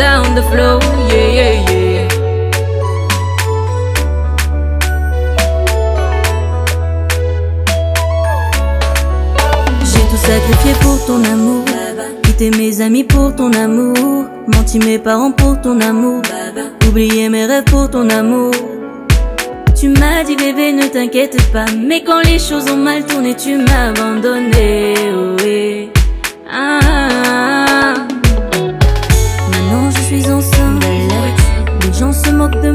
the flow, yeah, yeah, yeah. J'ai tout sacrifié pour ton amour. Quitté mes amis pour ton amour. Menti mes parents pour ton amour. Oublié mes rêves pour ton amour. Tu m'as dit bébé ne t'inquiète pas Mais quand les choses ont mal tourné tu m'as abandonné oh, ouais.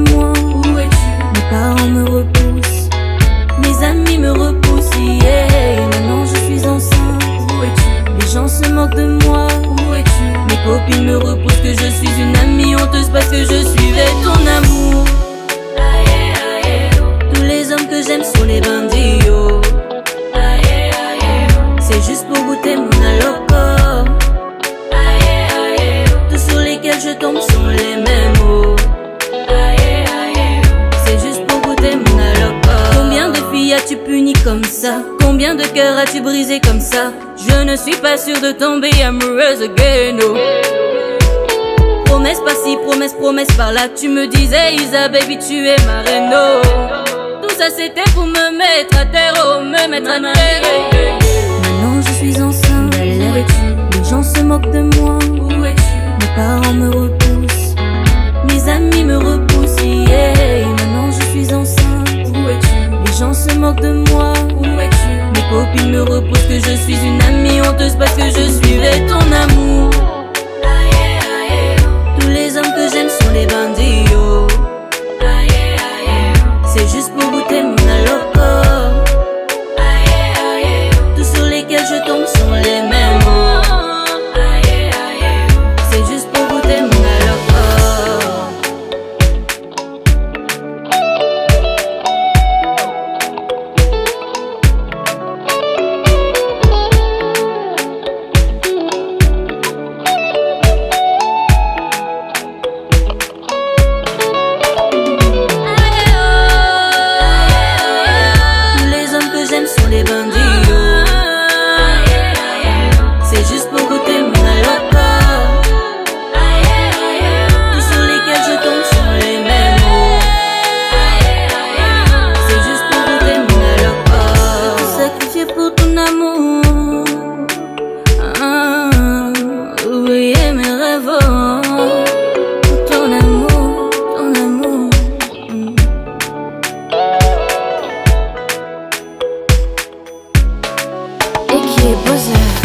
De moi Mes parents me repoussent. Mes amis me repoussent. Yeah. Maintenant je suis enceinte. Les gens se moquent de moi. Mes copines me repoussent que je suis une amie honteuse Parce que je as-tu puni comme ça? Combien de cœurs as-tu brisé comme ça? Je ne suis pas sûre de tomber amoureuse again, oh. Promesse par-ci, promesse, promesse par-là. Tu me disais, Isa, baby, tu es ma reine, ça c'était pour me mettre à terre, oh, me mettre à terre. Maintenant je suis enceinte, honteuse parce que je suivais ton amour. It was a